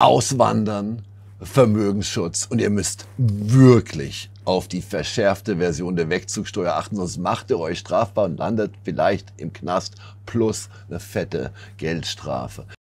Auswandern, Vermögensschutz und ihr müsst wirklich auf die verschärfte Version der Wegzugsteuer achten, sonst macht ihr euch strafbar und landet vielleicht im Knast plus eine fette Geldstrafe.